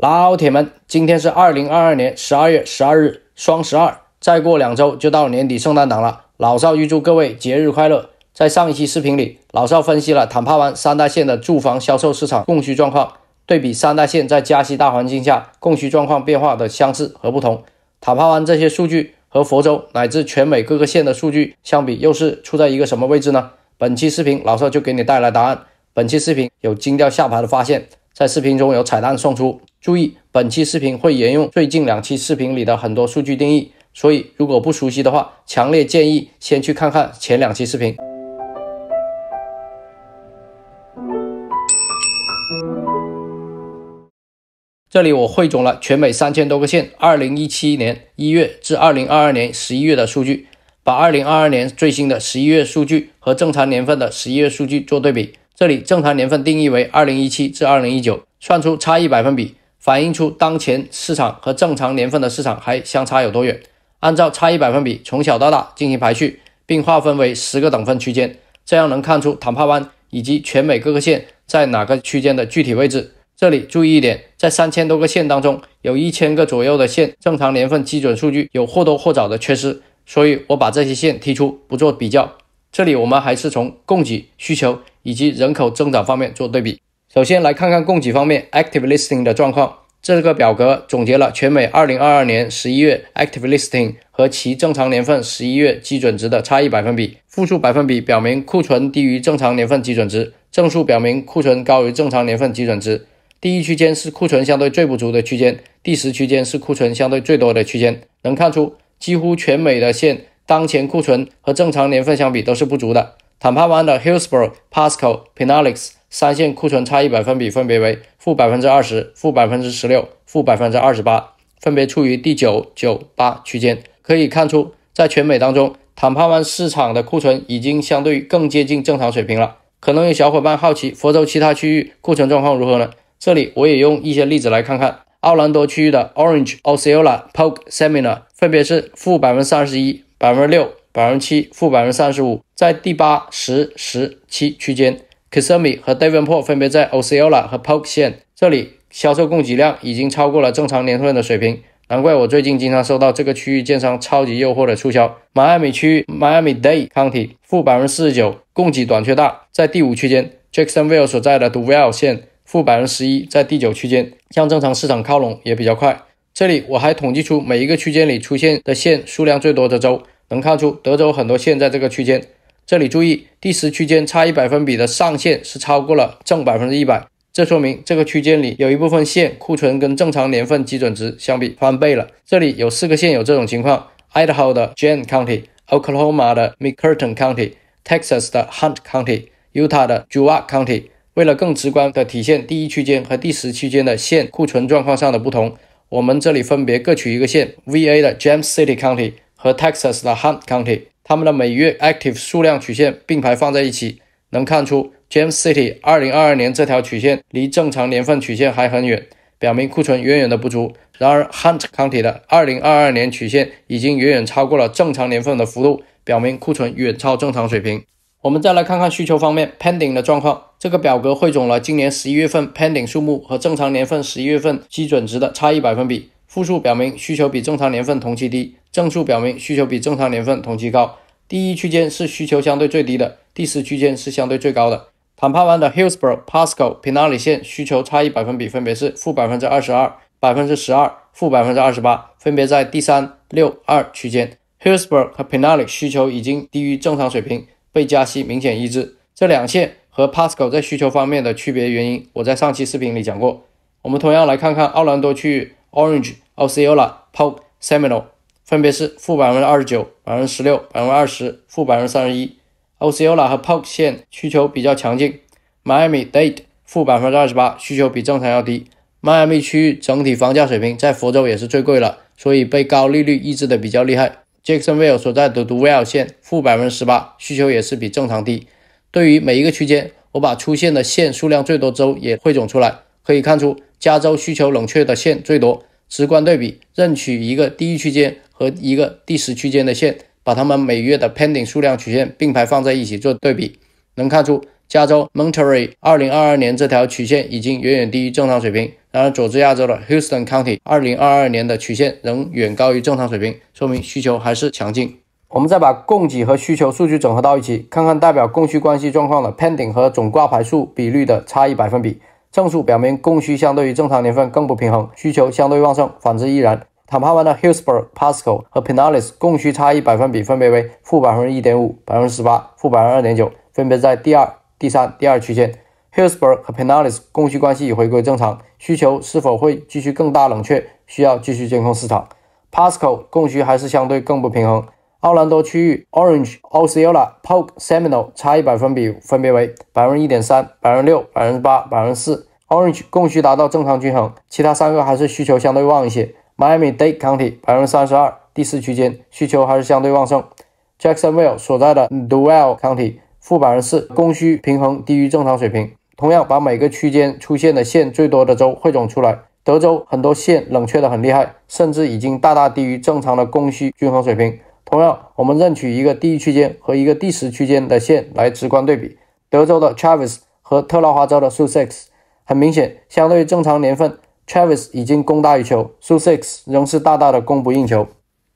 老铁们，今天是二零二二年十二月十二日，双十二，再过两周就到年底圣诞档了。老邵预祝各位节日快乐。在上一期视频里，老邵分析了坦帕湾三大县的住房销售市场供需状况，对比三大县在加息大环境下供需状况变化的相似和不同。坦帕湾这些数据和佛州乃至全美各个县的数据相比，又是处在一个什么位置呢？本期视频老邵就给你带来答案。本期视频有惊掉下巴的发现，在视频中有彩蛋送出。注意，本期视频会沿用最近两期视频里的很多数据定义，所以如果不熟悉的话，强烈建议先去看看前两期视频。这里我汇总了全美三千多个县2017年1月至2022年11月的数据，把2022年最新的11月数据和正常年份的11月数据做对比。这里正常年份定义为2017至2019，算出差异百分比。反映出当前市场和正常年份的市场还相差有多远。按照差异百分比从小到大进行排序，并划分为十个等分区间，这样能看出坦帕湾以及全美各个县在哪个区间的具体位置。这里注意一点，在三千多个县当中，有一千个左右的县正常年份基准数据有或多或少的缺失，所以我把这些县剔出，不做比较。这里我们还是从供给、需求以及人口增长方面做对比。首先来看看供给方面 active listing 的状况。这个表格总结了全美2022年11月 active listing 和其正常年份11月基准值的差异百分比。负数百分比表明库存低于正常年份基准值，正数表明库存高于正常年份基准值。第一区间是库存相对最不足的区间，第十区间是库存相对最多的区间。能看出，几乎全美的县当前库存和正常年份相比都是不足的。坦帕湾的 Hillsboro、Pasco、Pinellas。三线库存差异百分比分别为负百分之二十、负百分之十六、负百分之二十八，分别处于第九、九、八区间。可以看出，在全美当中，坦帕湾市场的库存已经相对更接近正常水平了。可能有小伙伴好奇，佛州其他区域库存状况如何呢？这里我也用一些例子来看看。奥兰多区域的 Orange、Osceola、Polk、Semina 分别是负百分之三十一、百分之六、百分之七、负百分之三十五，在第八、十、十七区间。Kissimmee 和 Devonport 分别在 Osceola 和 Polk 县，这里销售供给量已经超过了正常年份的水平，难怪我最近经常收到这个区域建商超级诱惑的促销。迈阿密区域 Miami-Dade County 负百分之四十九，供给短缺大，在第五区间。Jacksonville 所在的 Duval 县负百分之十一，在第九区间，向正常市场靠拢也比较快。这里我还统计出每一个区间里出现的县数量最多的州，能看出德州很多县在这个区间。这里注意，第十区间差异百分比的上限是超过了正百分之一百，这说明这个区间里有一部分县库存跟正常年份基准值相比翻倍了。这里有四个县有这种情况：Idaho 的 Jane County、Oklahoma 的 McCurtain County、Texas 的 Hunt County、Utah 的 j u w a County。为了更直观地体现第一区间和第十区间的县库存状况上的不同，我们这里分别各取一个县：VA 的 James City County 和 Texas 的 Hunt County。他们的每月 active 数量曲线并排放在一起，能看出 James City 2022年这条曲线离正常年份曲线还很远，表明库存远远的不足。然而 Hunt County 的2022年曲线已经远远超过了正常年份的幅度，表明库存远超正常水平。我们再来看看需求方面 pending 的状况。这个表格汇总了今年十一月份 pending 数目和正常年份十一月份基准值的差异百分比。负数表明需求比正常年份同期低，正数表明需求比正常年份同期高。第一区间是需求相对最低的，第四区间是相对最高的。坦帕湾的 Hillsborough、Pasco、Pinellas 县需求差异百分比分别是负百分之二十二、百分之十二、负百分之二十八，分别在第三、六、二区间。Hillsborough 和 Pinellas 需求已经低于正常水平，被加息明显抑制。这两县和 Pasco 在需求方面的区别原因，我在上期视频里讲过。我们同样来看看奥兰多区域。Orange、Osceola、Polk、Seminole 分别是负百分之二十九、百分之十六、百分之二十、负百分之三十一。Osceola 和 Polk 县需求比较强劲。Miami-Dade 负百分之二十八，需求比正常要低。迈阿密区域整体房价水平在佛州也是最贵了，所以被高利率抑制的比较厉害。Jacksonville 所在的 Duval 县负百分之十八，需求也是比正常低。对于每一个区间，我把出现的县数量最多州也汇总出来，可以看出。加州需求冷却的线最多，直观对比，任取一个第一区间和一个第十区间的线，把它们每月的 pending 数量曲线并排放在一起做对比，能看出加州 Monterey 2022年这条曲线已经远远低于正常水平，然而，佐治亚州的 Houston County 2022年的曲线仍远高于正常水平，说明需求还是强劲。我们再把供给和需求数据整合到一起，看看代表供需关系状况的 pending 和总挂牌数比率的差异百分比。正数表明供需相对于正常年份更不平衡，需求相对旺盛；反之亦然。坦帕湾的 Hillsboro、Pasco 和 Pinellas 供需差异百分比分别为负百分之一点五、百分之十八、负百分之二点九，分别在第二、第三、第二区间。Hillsboro 和 Pinellas 供需关系已回归正常，需求是否会继续更大冷却，需要继续监控市场。Pasco 供需还是相对更不平衡。奥兰多区域 Orange、Osceola、Polk、Seminole 差异百分比分别为百分之一点三、百分之六、百分之八、百分之四。Orange 供需达到正常均衡，其他三个还是需求相对旺一些。Miami-Dade County 百分之三十二，第四区间需求还是相对旺盛。Jacksonville 所在的 Duval County 负百分之四，供需平衡低于正常水平。同样把每个区间出现的线最多的州汇总出来，德州很多线冷却的很厉害，甚至已经大大低于正常的供需均衡水平。同样，我们任取一个第一区间和一个第十区间的线来直观对比，德州的 Travis 和特拉华州的 Sussex，很明显，相对于正常年份，Travis 已经供大于求，Sussex 仍是大大的供不应求。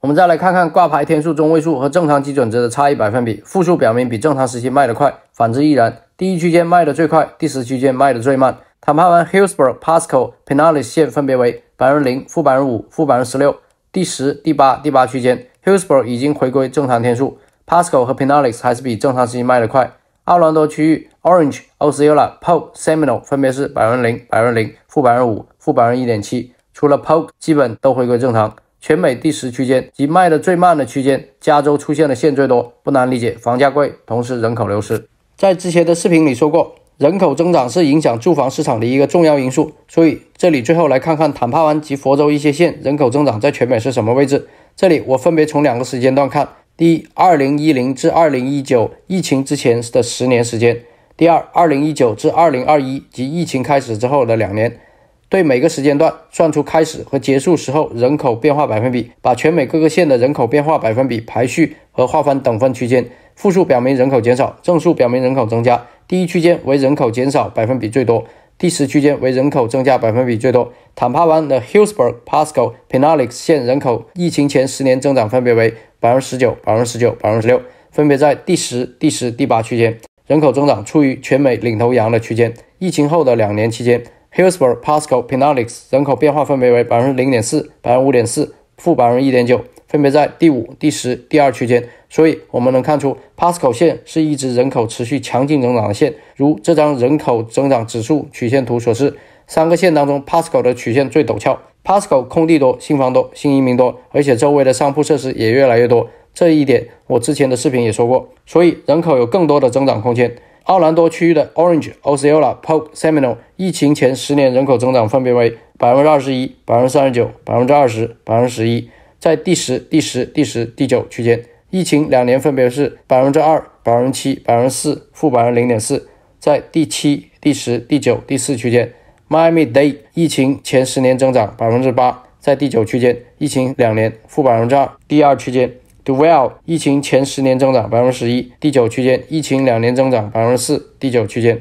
我们再来看看挂牌天数中位数和正常基准值的差异百分比，负数表明比正常时期卖得快，反之亦然。第一区间卖的最快，第十区间卖的最慢。坦帕湾 Hillsborough、Pasco、Pinellas 线分别为百分之零、负百分之五、负百分之十六。第十、第八、第八区间，Hillsborough 已经回归正常天数，Pasco 和 Pinellas 还是比正常时期卖的快。奥兰多区域 Orange、Osceola、Polk、Seminole 分别是百分之零、百分之零、负百分之五、负百分之一点七，除了 Polk，基本都回归正常。全美第十区间即卖的最慢的区间，加州出现的线最多，不难理解，房价贵，同时人口流失。在之前的视频里说过，人口增长是影响住房市场的一个重要因素。所以这里最后来看看坦帕湾及佛州一些县人口增长在全美是什么位置。这里我分别从两个时间段看：第一，二零一零至二零一九疫情之前的十年时间；第二，二零一九至二零二一及疫情开始之后的两年。对每个时间段算出开始和结束时候人口变化百分比，把全美各个县的人口变化百分比排序和划分等分区间。负数表明人口减少，正数表明人口增加。第一区间为人口减少百分比最多，第十区间为人口增加百分比最多。坦帕湾的 Hillsborough、Pasco、Pinellas 县人口疫情前十年增长分别为百分之十九、百分之十九、百分之十六，分别在第十、第十、第八区间。人口增长处于全美领头羊的区间。疫情后的两年期间，Hillsborough、Pasco、Pinellas 人口变化分别为百分之零点四、百分之五点四、负百分之一点九。分别在第五、第十、第二区间，所以我们能看出，Pasco 线是一支人口持续强劲增长的线，如这张人口增长指数曲线图所示。三个线当中，Pasco 的曲线最陡峭。Pasco 空地多，新房多，新移民多，而且周围的商铺设施也越来越多。这一点我之前的视频也说过，所以人口有更多的增长空间。奥兰多区域的 Orange、Osceola、Polk、Seminole 疫情前十年人口增长分别为百分之二十一、百分之三十九、百分之二十、百分之十一。在第十、第十、第十、第九区间，疫情两年分别是百分之二、百分之七、百分之四、负百分之零点四。在第七、第十、第九、第四区间，Miami Day 疫情前十年增长百分之八，在第九区间，疫情两年负百分之二。第二区间，Duval 疫情前十年增长百分之十一，第九区间，疫情两年增长百分之四，第九区间。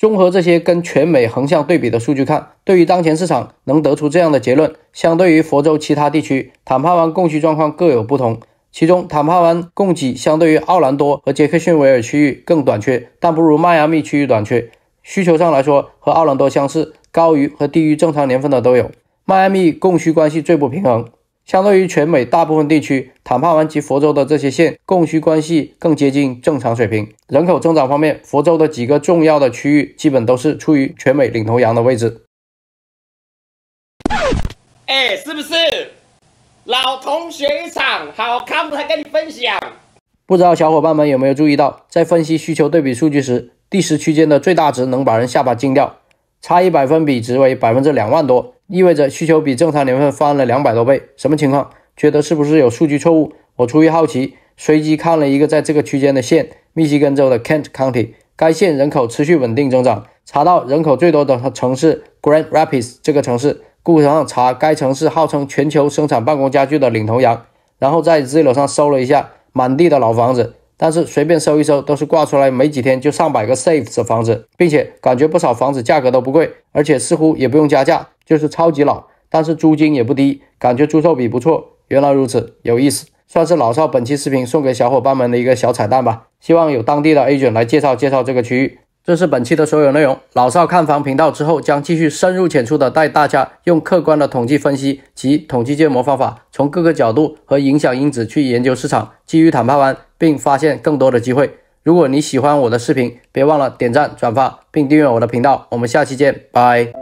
综合这些跟全美横向对比的数据看，对于当前市场能得出这样的结论：相对于佛州其他地区，坦帕湾供需状况各有不同。其中，坦帕湾供给相对于奥兰多和杰克逊维尔区域更短缺，但不如迈阿密区域短缺。需求上来说，和奥兰多相似，高于和低于正常年份的都有。迈阿密供需关系最不平衡。相对于全美大部分地区，坦帕湾及佛州的这些县供需关系更接近正常水平。人口增长方面，佛州的几个重要的区域基本都是处于全美领头羊的位置。哎，是不是？老同学一场，好看才跟你分享。不知道小伙伴们有没有注意到，在分析需求对比数据时，第十区间的最大值能把人下巴惊掉，差异百分比值为百分之两万多。意味着需求比正常年份翻了两百多倍，什么情况？觉得是不是有数据错误？我出于好奇，随机看了一个在这个区间的县——密西根州的 Kent County，该县人口持续稳定增长。查到人口最多的城市 Grand Rapids 这个城市谷歌上查该城市号称全球生产办公家具的领头羊，然后在 Zillow 上搜了一下，满地的老房子，但是随便搜一搜，都是挂出来没几天就上百个 safe 的房子，并且感觉不少房子价格都不贵，而且似乎也不用加价，就是超级老，但是租金也不低，感觉租售比不错。原来如此，有意思，算是老邵本期视频送给小伙伴们的一个小彩蛋吧。希望有当地的 agent 来介绍介绍这个区域。这是本期的所有内容。老邵看房频道之后将继续深入浅出的带大家用客观的统计分析及统计建模方法，从各个角度和影响因子去研究市场，基于坦帕湾，并发现更多的机会。如果你喜欢我的视频，别忘了点赞、转发并订阅我的频道。我们下期见，拜。